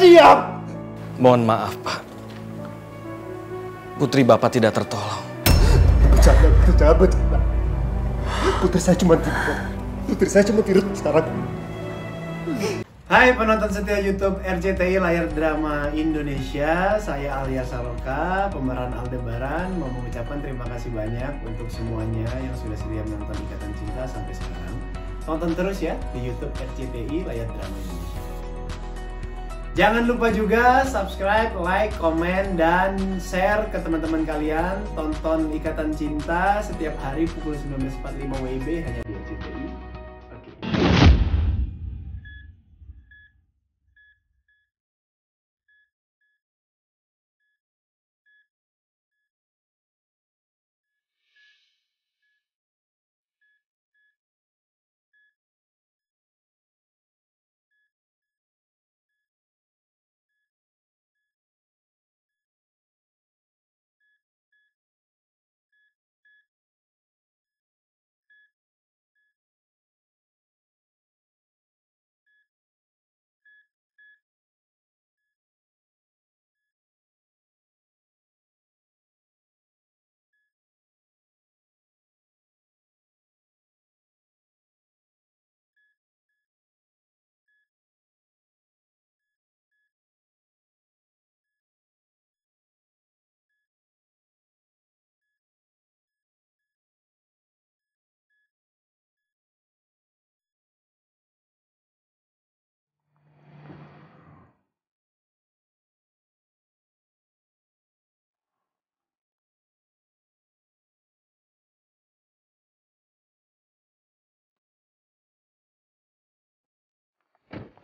diam? Mohon maaf, Pak. Putri Bapak tidak tertolong. Bercanda, bercanda, bercanda. Putri saya cuma tidur. Putri saya cuma tidur sekarang. Hai penonton setia YouTube RCTI Layar Drama Indonesia Saya Alia Saloka, pemeran Aldebaran Mau mengucapkan terima kasih banyak untuk semuanya yang sudah setia menonton Ikatan Cinta sampai sekarang Tonton terus ya di YouTube RCTI Layar Drama Indonesia Jangan lupa juga subscribe, like, komen, dan share ke teman-teman kalian. Tonton Ikatan Cinta setiap hari pukul 19.45 WIB hanya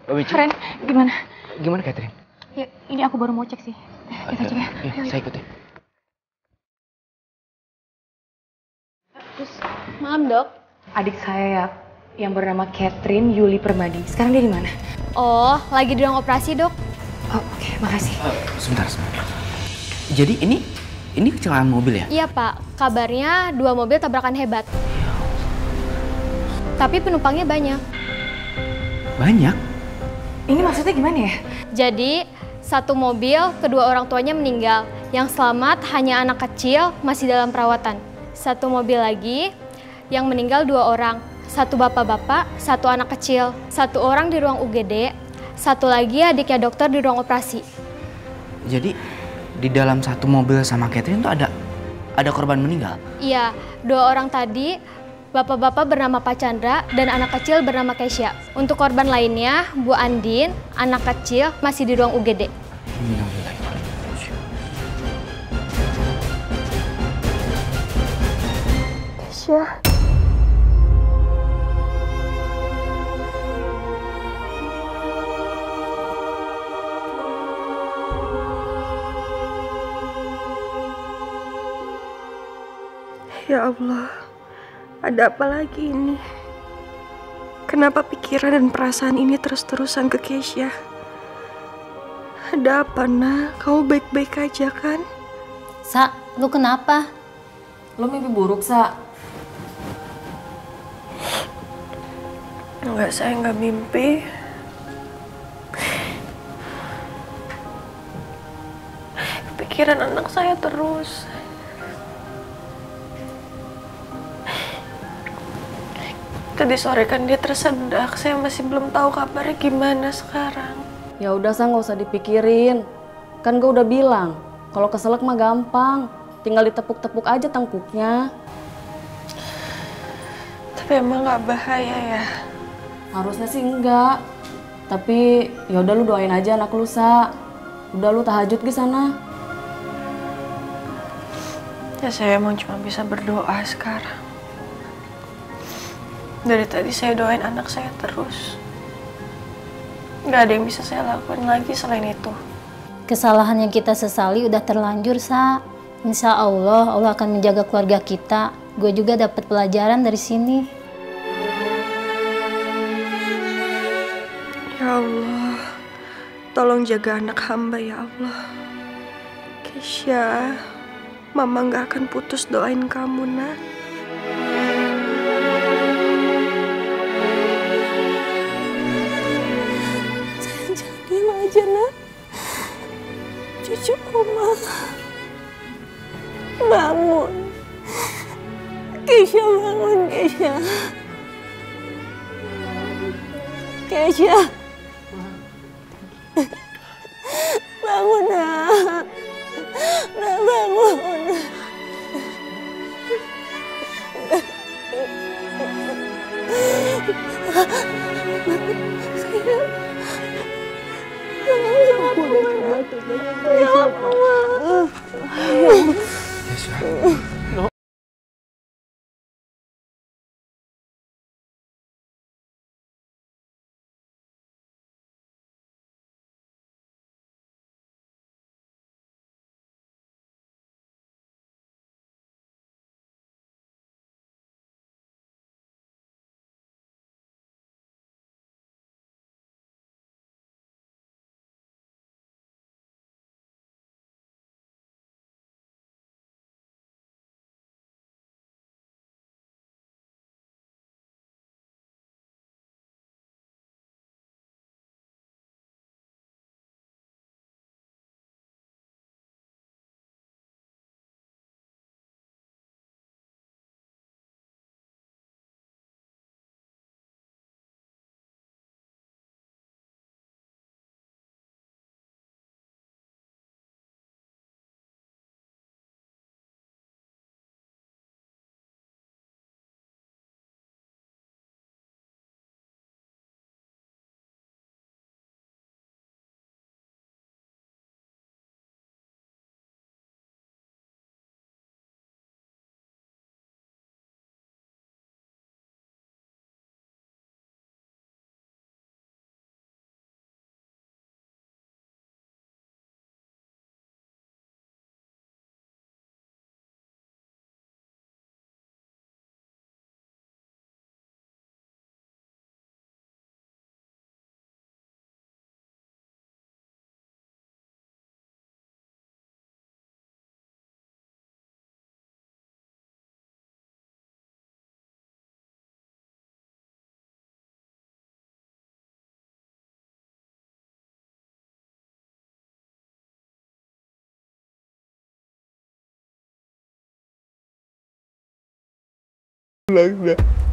Mbak Mici, Ren, gimana? gimana Catherine? Ya, ini aku baru mau cek sih. Kita cek ya. Iya, saya ikut ya. Terus, maaf dok. Adik saya ya, yang bernama Catherine Yuli Permadi. Sekarang dia di mana? Oh, lagi di ruang operasi, Dok. Oh, oke, makasih. Sebentar, sebentar. Jadi ini ini kecelakaan mobil ya? Iya, Pak. Kabarnya dua mobil tabrakan hebat. Tapi penumpangnya banyak. Banyak. Ini maksudnya gimana ya? Jadi, satu mobil kedua orang tuanya meninggal. Yang selamat hanya anak kecil masih dalam perawatan. Satu mobil lagi yang meninggal dua orang. Satu bapak-bapak, satu anak kecil. Satu orang di ruang UGD, satu lagi adiknya dokter di ruang operasi. Jadi di dalam satu mobil sama Catherine tuh ada ada korban meninggal. Iya, dua orang tadi bapak-bapak bernama Pak Chandra dan anak kecil bernama Keisha. Untuk korban lainnya, Bu Andin, anak kecil masih di ruang UGD. Keisha. Ya Allah, ada apa lagi ini? Kenapa pikiran dan perasaan ini terus-terusan ke Keisha? Ada apa, nak? Kamu baik-baik aja kan? Sa, lu kenapa? Lo mimpi buruk, Sa? Enggak, saya nggak mimpi. Pikiran anak saya terus. Tadi sore kan dia tersedak, saya masih belum tahu kabarnya gimana sekarang. Ya udah sa nggak usah dipikirin. Kan gue udah bilang, kalau keselak mah gampang. Tinggal ditepuk-tepuk aja tengkuknya. Tapi emang nggak bahaya ya? Harusnya sih enggak. Tapi ya udah lu doain aja anak lu sa. Udah lu tahajud di sana. Ya saya emang cuma bisa berdoa sekarang. Dari tadi saya doain anak saya terus. Gak ada yang bisa saya lakukan lagi selain itu. Kesalahan yang kita sesali udah terlanjur, Sa. Insya Allah, Allah akan menjaga keluarga kita. Gue juga dapat pelajaran dari sini. Ya Allah, tolong jaga anak hamba ya Allah. Keisha, Mama gak akan putus doain kamu, nak. Keisha. Bangun, nak. Nak, bangun. Sayang. Sayang, sama aku. Ya Allah. Pulang, nak.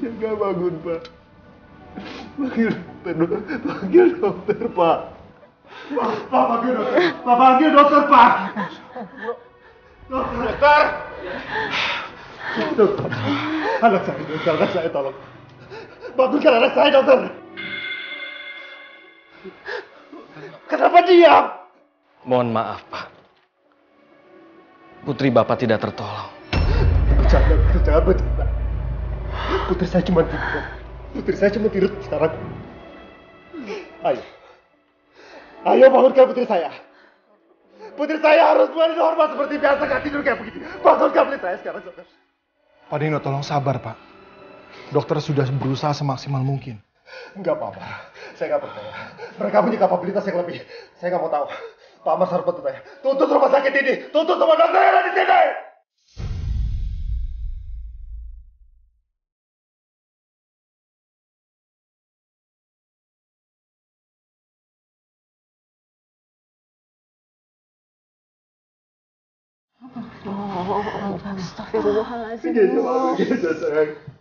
Keisha nggak bangun, Pak. Panggil dokter, panggil dokter, Pak. Pak, panggil dokter. Pak, panggil dokter, Pak. Dokter. Dokter. Anak saya, dokter. Anak saya, tolong. Bangunkan anak saya, dokter. Kenapa diam? Mohon maaf, Pak. Putri Bapak tidak tertolong. Jangan, jangan. Putri saya cuma tidur. Putri saya cuma tidur sekarang. Ayo. Ayo bangunkan putri saya. Putri saya harus mulai normal seperti biasa, gak tidur kayak begini. Bangunkan putri saya sekarang, dokter. Pak Dino tolong sabar Pak. Dokter sudah berusaha semaksimal mungkin. Enggak, Amar. Saya nggak percaya. Mereka punya kapabilitas yang lebih. Saya nggak mau tahu. Pak Amar harus saya. Tuntut rumah sakit ini. Tuntut semua dokter yang ada di sini. Astagfirullahaladzim. Iya, iya, Pak. Iya, sayang.